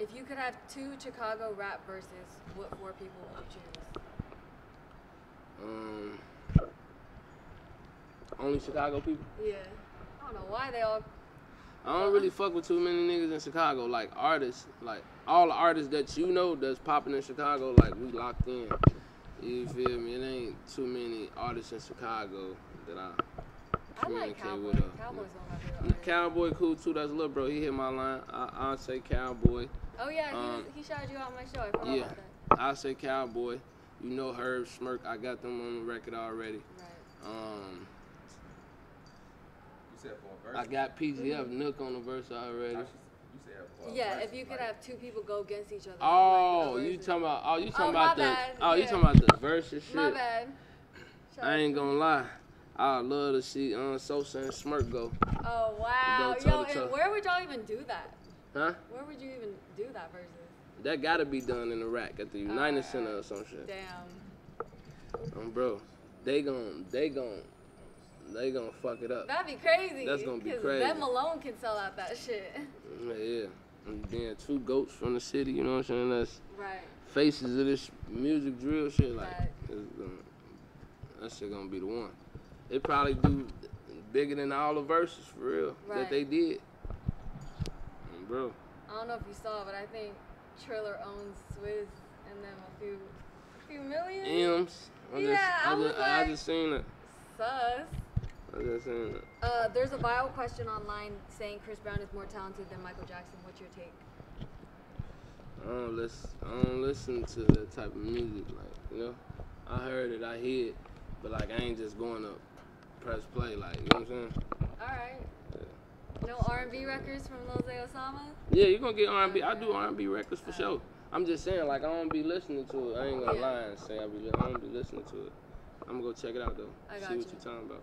If you could have two Chicago rap verses, what four people would you choose? Um, only Chicago people. Yeah. I don't know why they all. I don't really fuck with too many niggas in Chicago. Like artists, like all the artists that you know that's popping in Chicago, like we locked in. You feel me? It ain't too many artists in Chicago that I I like communicate Cowboy. with. uh, Cowboy's one of my favorite yeah. Cowboy cool too. That's a little bro. He hit my line. I I'll say Cowboy. Oh yeah, he, was, Um, he shouted you out on my show. I forgot yeah. about that. I'll say Cowboy. You know Herb Smurk. I got them on the record already. Right. Um, You said for a I verse. I got PGF Nook on the verse already. You said for a Yeah, verse, if you could like, have two people go against each other. Oh, like, you talking about? Oh, you talking Oh, about my the? bad, Oh, you talking about the versus shit? My bad. Shout I ain't gonna lie. I love to see uh, Sosa and Smurk go. Oh wow, Go yo, and where would y'all even do that? Huh? Where would you even do that versus? That gotta be done in Iraq at the United Alright, Center or some shit. Damn, Um, bro, they gon' they gon' they gon' fuck it up. that'd be crazy. That's gonna be crazy. Them alone can sell out that shit. Yeah, yeah. And then two goats from the city. You know what I'm saying? That's right. faces of this music drill shit. Like, Right. gonna, that shit gonna be the one. They probably do bigger than all the verses for real Right. that they did. And bro, I don't know if you saw, but I think Triller owns Swizz and them a few, a few million. M's. I Yeah, just, I I, was just, I just seen it. Sus. I just seen it. Uh, there's a viral question online saying Chris Brown is more talented than Michael Jackson. What's your take? I don't listen. I don't listen to that type of music. Like you know, I heard it, I hear it, but like I ain't just going to press play. Like you know what I'm saying? All right. No R&B records from Lil Osama? Yeah, you're gonna get R&B. I do R&B records for sure. I'm just saying, like I don't be listening to it. I ain't gonna Yeah. lie and say I be. I don't be listening to it. I'm gonna go check it out though. I See got what you. you talking about.